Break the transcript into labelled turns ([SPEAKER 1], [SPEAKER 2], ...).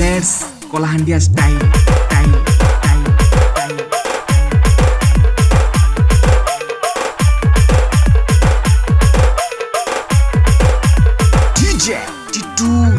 [SPEAKER 1] Let's Kolahandia style, style, style, style. DJ Tidur